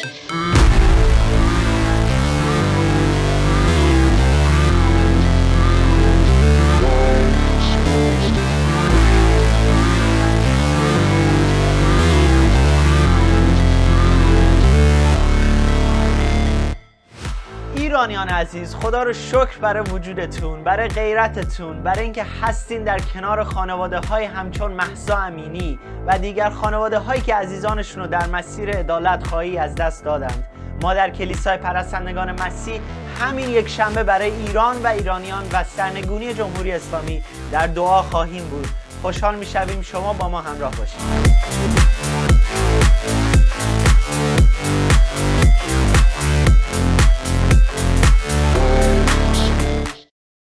podcast. ایرانیان عزیز خدا رو شکر برای وجودتون برای غیرتتون برای اینکه هستین در کنار خانواده های همچون محسا امینی و دیگر خانواده هایی که عزیزانشون رو در مسیر عدالت خواهی از دست دادند. ما در کلیسای پرستندگان مسیح همین یک شنبه برای ایران و ایرانیان و سرنگونی جمهوری اسلامی در دعا خواهیم بود. خوشحال می‌شویم شما با ما همراه باشید.